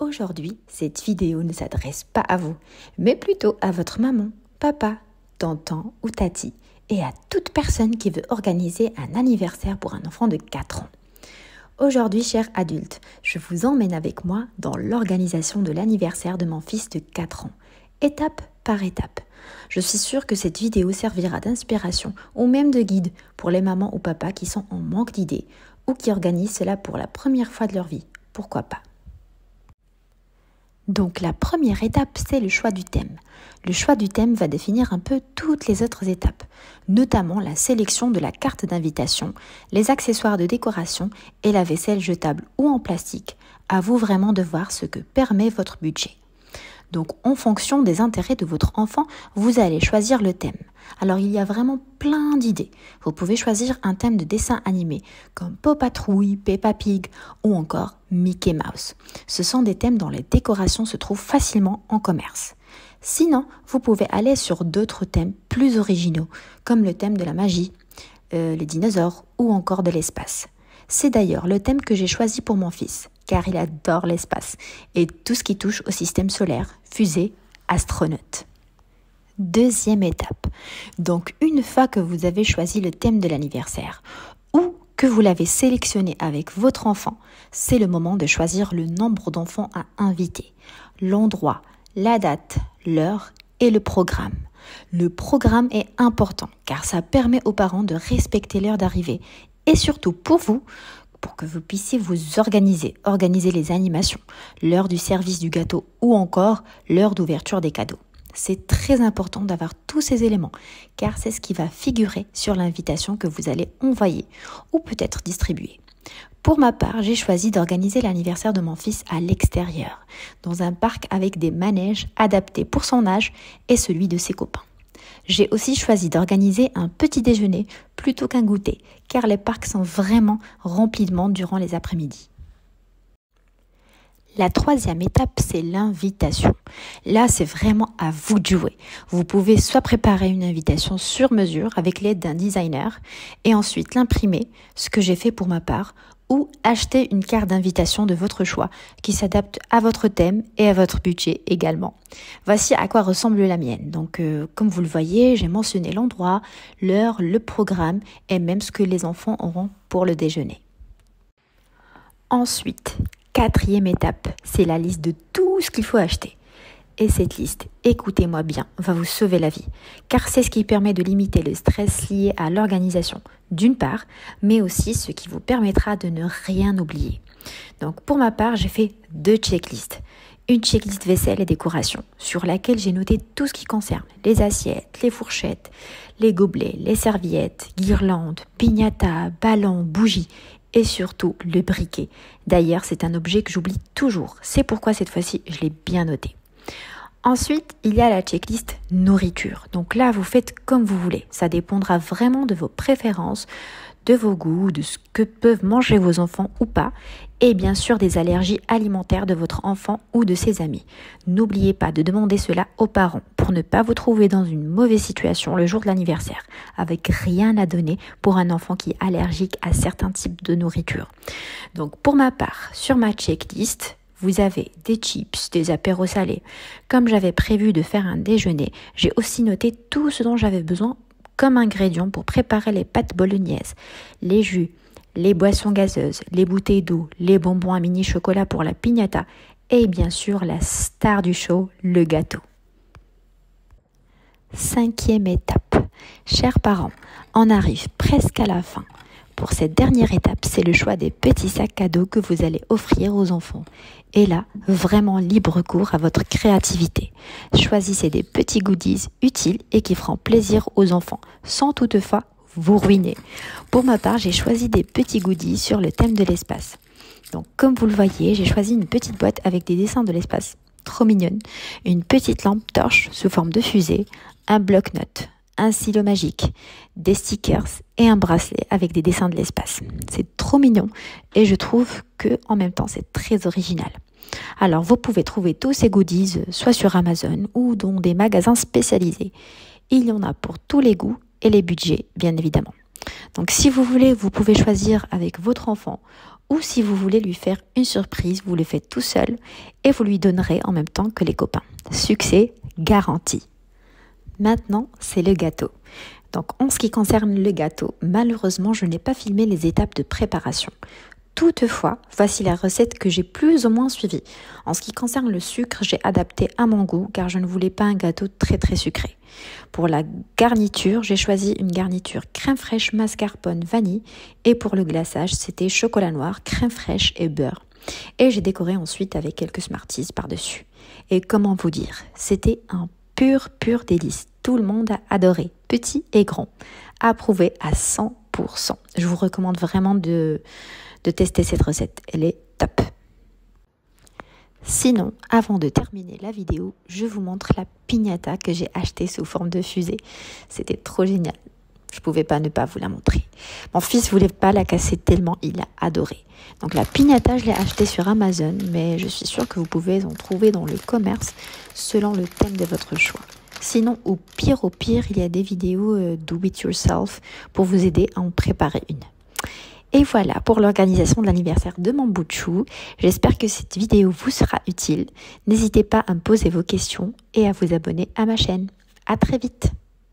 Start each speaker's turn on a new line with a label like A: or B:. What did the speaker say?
A: Aujourd'hui, cette vidéo ne s'adresse pas à vous, mais plutôt à votre maman, papa, tonton ou tati, et à toute personne qui veut organiser un anniversaire pour un enfant de 4 ans. Aujourd'hui, chers adultes, je vous emmène avec moi dans l'organisation de l'anniversaire de mon fils de 4 ans, étape par étape. Je suis sûre que cette vidéo servira d'inspiration ou même de guide pour les mamans ou papas qui sont en manque d'idées ou qui organisent cela pour la première fois de leur vie. Pourquoi pas? Donc la première étape, c'est le choix du thème. Le choix du thème va définir un peu toutes les autres étapes, notamment la sélection de la carte d'invitation, les accessoires de décoration et la vaisselle jetable ou en plastique. À vous vraiment de voir ce que permet votre budget. Donc en fonction des intérêts de votre enfant, vous allez choisir le thème. Alors il y a vraiment plein d'idées. Vous pouvez choisir un thème de dessin animé comme Pop Patrouille, Peppa Pig ou encore Mickey Mouse. Ce sont des thèmes dont les décorations se trouvent facilement en commerce. Sinon, vous pouvez aller sur d'autres thèmes plus originaux comme le thème de la magie, euh, les dinosaures ou encore de l'espace. C'est d'ailleurs le thème que j'ai choisi pour mon fils, car il adore l'espace et tout ce qui touche au système solaire, fusée, astronaute. Deuxième étape. Donc une fois que vous avez choisi le thème de l'anniversaire ou que vous l'avez sélectionné avec votre enfant, c'est le moment de choisir le nombre d'enfants à inviter, l'endroit, la date, l'heure et le programme. Le programme est important car ça permet aux parents de respecter l'heure d'arrivée et surtout pour vous, pour que vous puissiez vous organiser, organiser les animations, l'heure du service du gâteau ou encore l'heure d'ouverture des cadeaux. C'est très important d'avoir tous ces éléments car c'est ce qui va figurer sur l'invitation que vous allez envoyer ou peut-être distribuer. Pour ma part, j'ai choisi d'organiser l'anniversaire de mon fils à l'extérieur, dans un parc avec des manèges adaptés pour son âge et celui de ses copains. J'ai aussi choisi d'organiser un petit déjeuner plutôt qu'un goûter, car les parcs sont vraiment remplis de monde durant les après-midi. La troisième étape, c'est l'invitation. Là, c'est vraiment à vous de jouer. Vous pouvez soit préparer une invitation sur mesure avec l'aide d'un designer et ensuite l'imprimer, ce que j'ai fait pour ma part, ou acheter une carte d'invitation de votre choix qui s'adapte à votre thème et à votre budget également. Voici à quoi ressemble la mienne. Donc euh, comme vous le voyez, j'ai mentionné l'endroit, l'heure, le programme et même ce que les enfants auront pour le déjeuner. Ensuite, quatrième étape, c'est la liste de tout ce qu'il faut acheter. Et cette liste, écoutez-moi bien, va vous sauver la vie, car c'est ce qui permet de limiter le stress lié à l'organisation, d'une part, mais aussi ce qui vous permettra de ne rien oublier. Donc pour ma part, j'ai fait deux checklists. Une checklist vaisselle et décoration, sur laquelle j'ai noté tout ce qui concerne les assiettes, les fourchettes, les gobelets, les serviettes, guirlandes, pignata, ballons, bougies et surtout le briquet. D'ailleurs, c'est un objet que j'oublie toujours. C'est pourquoi cette fois-ci, je l'ai bien noté. Ensuite, il y a la checklist nourriture. Donc là, vous faites comme vous voulez. Ça dépendra vraiment de vos préférences, de vos goûts, de ce que peuvent manger vos enfants ou pas, et bien sûr des allergies alimentaires de votre enfant ou de ses amis. N'oubliez pas de demander cela aux parents pour ne pas vous trouver dans une mauvaise situation le jour de l'anniversaire, avec rien à donner pour un enfant qui est allergique à certains types de nourriture. Donc pour ma part, sur ma checklist, vous avez des chips, des apéros salés. Comme j'avais prévu de faire un déjeuner, j'ai aussi noté tout ce dont j'avais besoin comme ingrédients pour préparer les pâtes bolognaises, les jus, les boissons gazeuses, les bouteilles d'eau, les bonbons à mini chocolat pour la piñata et bien sûr la star du show, le gâteau. Cinquième étape. Chers parents, on arrive presque à la fin. Pour cette dernière étape, c'est le choix des petits sacs cadeaux que vous allez offrir aux enfants. Et là, vraiment libre cours à votre créativité. Choisissez des petits goodies utiles et qui feront plaisir aux enfants, sans toutefois vous ruiner. Pour ma part, j'ai choisi des petits goodies sur le thème de l'espace. Donc, comme vous le voyez, j'ai choisi une petite boîte avec des dessins de l'espace, trop mignonne, une petite lampe torche sous forme de fusée, un bloc-notes, un stylo magique, des stickers et un bracelet avec des dessins de l'espace. C'est trop mignon et je trouve que en même temps c'est très original. Alors vous pouvez trouver tous ces goodies soit sur Amazon ou dans des magasins spécialisés. Il y en a pour tous les goûts et les budgets bien évidemment. Donc si vous voulez, vous pouvez choisir avec votre enfant ou si vous voulez lui faire une surprise, vous le faites tout seul et vous lui donnerez en même temps que les copains. Succès garanti. Maintenant, c'est le gâteau. Donc en ce qui concerne le gâteau, malheureusement, je n'ai pas filmé les étapes de préparation. Toutefois, voici la recette que j'ai plus ou moins suivie. En ce qui concerne le sucre, j'ai adapté à mon goût car je ne voulais pas un gâteau très très sucré. Pour la garniture, j'ai choisi une garniture crème fraîche mascarpone vanille et pour le glaçage, c'était chocolat noir, crème fraîche et beurre. Et j'ai décoré ensuite avec quelques Smarties par-dessus. Et comment vous dire, c'était un pur pur délice. Tout le monde a adoré, petit et grand. Approuvé à 100%. Je vous recommande vraiment de de tester cette recette. Elle est top. Sinon, avant de terminer la vidéo, je vous montre la piñata que j'ai achetée sous forme de fusée. C'était trop génial. Je pouvais pas ne pas vous la montrer. Mon fils voulait pas la casser tellement il a adoré. Donc la piñata, je l'ai achetée sur Amazon, mais je suis sûre que vous pouvez en trouver dans le commerce selon le thème de votre choix. Sinon, au pire, au pire, il y a des vidéos euh, do it yourself pour vous aider à en préparer une. Et voilà pour l'organisation de l'anniversaire de mon bout. J'espère que cette vidéo vous sera utile. N'hésitez pas à me poser vos questions et à vous abonner à ma chaîne. À très vite!